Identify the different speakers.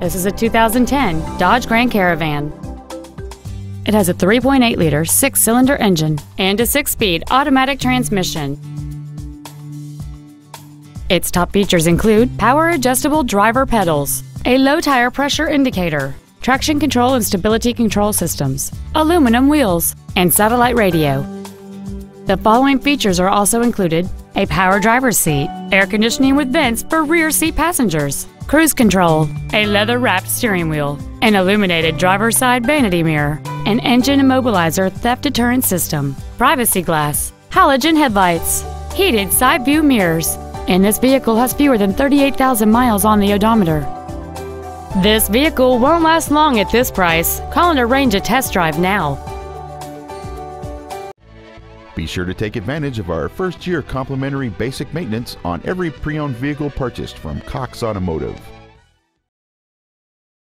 Speaker 1: This is a 2010 Dodge Grand Caravan. It has a 3.8 liter six cylinder engine and a six speed automatic transmission. Its top features include power adjustable driver pedals, a low tire pressure indicator, traction control and stability control systems, aluminum wheels, and satellite radio. The following features are also included a power driver's seat, air conditioning with vents for rear seat passengers, cruise control, a leather wrapped steering wheel, an illuminated driver's side vanity mirror, an engine immobilizer theft deterrent system, privacy glass, halogen headlights, heated side view mirrors, and this vehicle has fewer than 38,000 miles on the odometer. This vehicle won't last long at this price. Call and arrange a test drive now.
Speaker 2: Be sure to take advantage of our first year complimentary basic maintenance on every pre owned vehicle purchased from Cox Automotive.